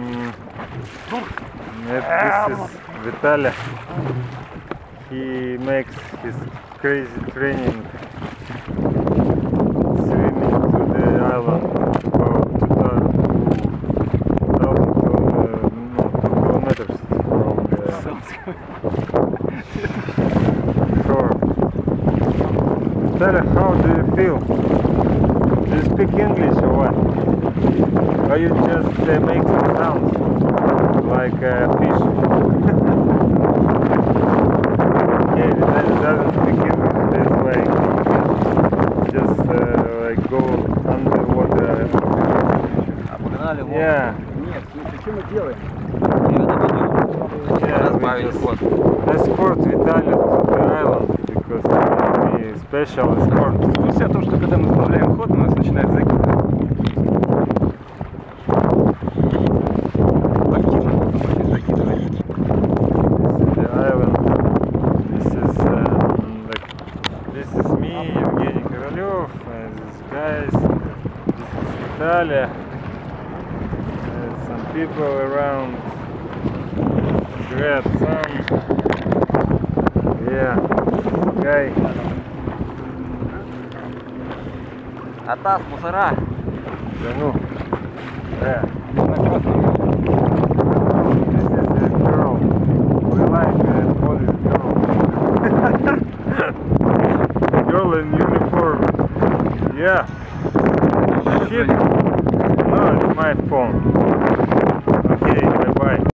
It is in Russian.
Mm, this is Vitaly. He makes his crazy training swimming to the island about 2000 kilo- no, kilometers from the shore. Vitaly, how do you feel? Do you speak English or what? Or you just uh, make some sounds like a fish? yeah, Vitaly doesn't speak English, that's why he just uh, like go underwater. А. Yeah, Нет, в смысле, что мы делаем? yeah, we Разбавили just ход. escort Vitaly to the island because uh, we special escort. Все о том, что когда мы сбавляем ход, у нас начинает закидывать. Активно потом закидывает. the island. This is um, like this is me, Evgeny Korolev, and these guys. This is Vitalia. Uh, some people around. Great sun. Yeah, guy. Атас, мусора. Да ну. Yeah. Girl in uniform. Yeah. Shit. No, it's my phone.